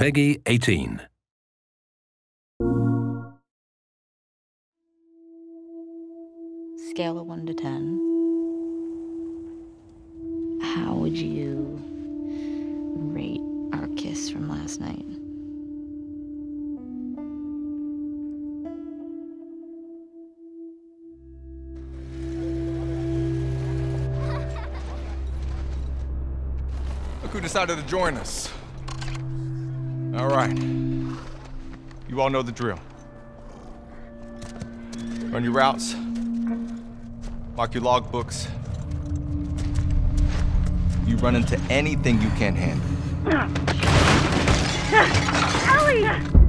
PEGI 18. Scale of 1 to 10. How would you rate our kiss from last night? Look who decided to join us. All right. You all know the drill. Run your routes. Mark your logbooks. You run into anything you can't handle. Ellie!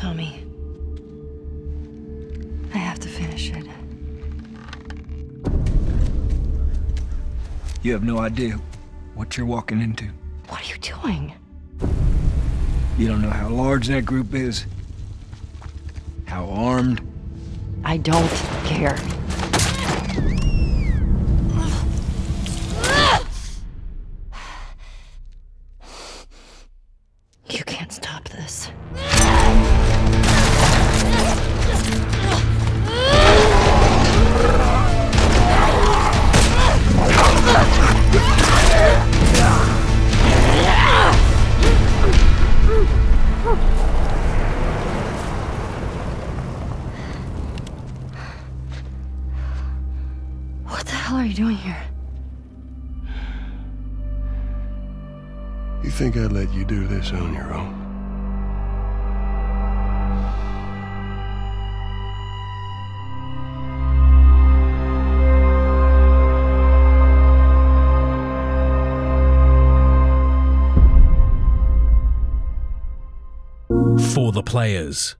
Tommy. I have to finish it. You have no idea what you're walking into. What are you doing? You don't know how large that group is, how armed. I don't care. What the hell are you doing here? You think I'd let you do this on your own? For the players.